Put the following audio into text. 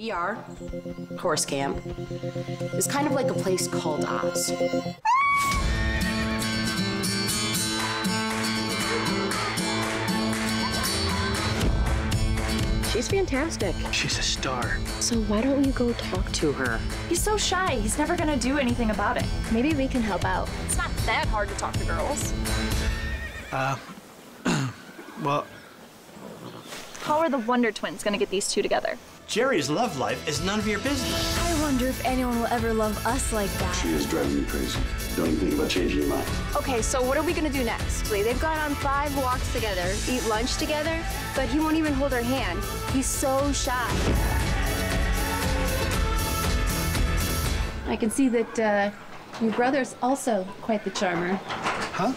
VR, horse camp, is kind of like a place called Oz. She's fantastic. She's a star. So why don't you go talk to her? He's so shy, he's never gonna do anything about it. Maybe we can help out. It's not that hard to talk to girls. Uh, well, How are the Wonder Twins gonna get these two together? Jerry's love life is none of your business. I wonder if anyone will ever love us like that. She is driving me crazy. Don't even think about changing your mind. Okay, so what are we gonna do next? They've gone on five walks together, eat lunch together, but he won't even hold her hand. He's so shy. I can see that uh, your brother's also quite the charmer. Huh?